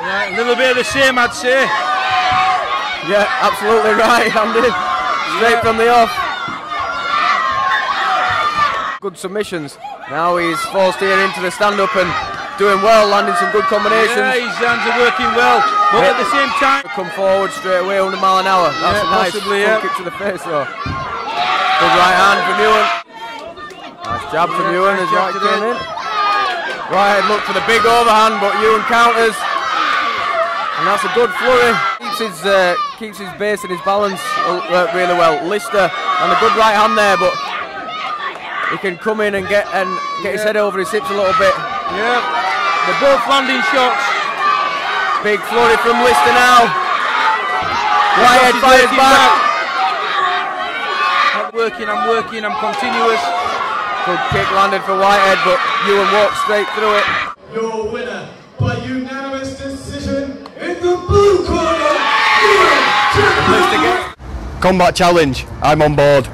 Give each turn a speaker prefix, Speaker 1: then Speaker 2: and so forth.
Speaker 1: a little bit of the same, I'd say.
Speaker 2: Yeah, absolutely right, Andy. Straight from the off. Good submissions. Now he's forced here into the stand-up and doing well, landing some good combinations.
Speaker 1: Yeah, his hands are working well, but
Speaker 2: Yeah.
Speaker 1: at the same time,
Speaker 2: Come forward straight away, 100 mile an hour. That's
Speaker 1: Yeah,
Speaker 2: a nice
Speaker 1: possibly, yeah.
Speaker 2: kick to the face though. Good right hand from Ewan. Nice jab from
Speaker 1: Yeah,
Speaker 2: Ewan as
Speaker 1: to
Speaker 2: came in. Right look for the big overhand, but Ewan counters. And that's a good flurry. Keeps his uh, keeps his base and his balance uh, really well. Lister and a good right hand there, but he can come in and get and get his head over his hips a little bit.
Speaker 1: yeah, they're both landing shots.
Speaker 2: Big flurry from Lister now. Whitehead
Speaker 1: He's
Speaker 2: fires
Speaker 1: working
Speaker 2: back.
Speaker 1: I'm working, I'm working, I'm continuous.
Speaker 2: Good kick landed for Whitehead, but Ewan walked straight through it.
Speaker 3: Your winner by unanimous
Speaker 4: Combat challenge. I'm on board.